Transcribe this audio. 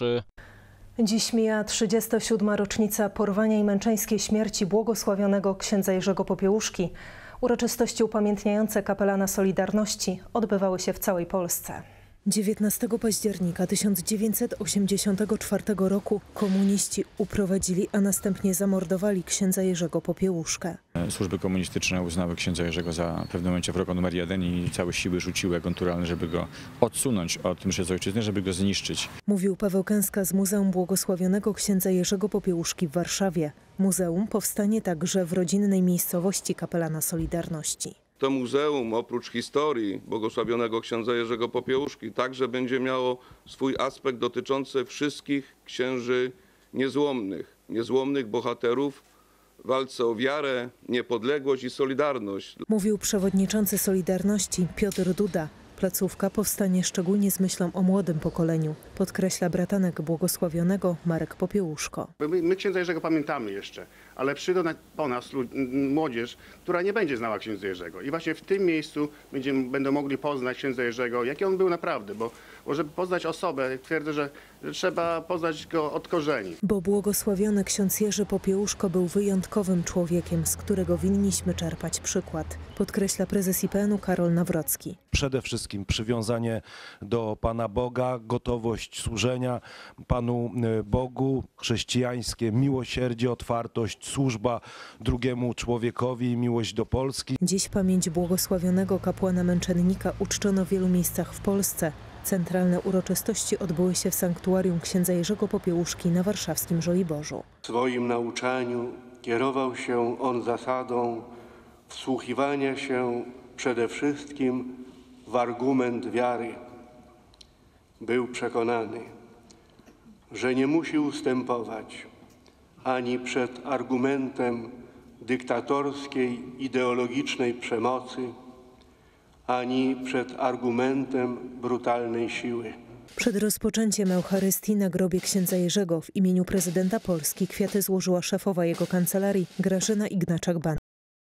duszy. Dziś mija 37. rocznica porwania i męczeńskiej śmierci błogosławionego księdza Jerzego Popiełuszki. Uroczystości upamiętniające kapelana Solidarności odbywały się w całej Polsce. 19 października 1984 roku komuniści uprowadzili, a następnie zamordowali księdza Jerzego Popiełuszkę. Służby komunistyczne uznały księdza Jerzego za w pewnym momencie wroga numer jeden i całe siły rzuciły jak naturalne, żeby go odsunąć od mszy ojczyzny, żeby go zniszczyć. Mówił Paweł Kęska z Muzeum Błogosławionego Księdza Jerzego Popiełuszki w Warszawie. Muzeum powstanie także w rodzinnej miejscowości kapelana Solidarności. To muzeum oprócz historii błogosławionego księdza Jerzego Popiełuszki także będzie miało swój aspekt dotyczący wszystkich księży niezłomnych, niezłomnych bohaterów w walce o wiarę, niepodległość i solidarność. Mówił przewodniczący Solidarności Piotr Duda. Placówka powstanie szczególnie z myślą o młodym pokoleniu, podkreśla bratanek błogosławionego Marek Popiełuszko. My, my księdza Jerzego pamiętamy jeszcze, ale przyjdą na- po nas młodzież, która nie będzie znała księdza Jerzego. I właśnie w tym miejscu będziemy, będą mogli poznać księdza Jerzego, jaki on był naprawdę, bo, bo żeby poznać osobę, twierdzę, że, że trzeba poznać go od korzeni. Bo błogosławiony ksiądz Jerzy Popiełuszko był wyjątkowym człowiekiem, z którego winniśmy czerpać przykład, podkreśla prezes IPN-u Karol Nawrocki. przede wszystkim przywiązanie do Pana Boga, gotowość służenia Panu e, Bogu, chrześcijańskie miłosierdzie, otwartość, służba drugiemu człowiekowi, miłość do Polski. Dziś pamięć błogosławionego kapłana męczennika uczczono w wielu miejscach w Polsce. Centralne uroczystości odbyły się w sanktuarium księdza Jerzego Popiełuszki na warszawskim Żoliborzu. W swoim nauczaniu kierował się on zasadą wsłuchiwania się przede wszystkim w argument wiary. Był przekonany, że nie musi ustępować ani przed argumentem dyktatorskiej, ideologicznej przemocy, ani przed argumentem brutalnej siły. Przed rozpoczęciem Eucharystii na grobie księdza Jerzego w imieniu prezydenta Polski kwiaty złożyła szefowa jego kancelarii Grażyna Ignaczak-Ban.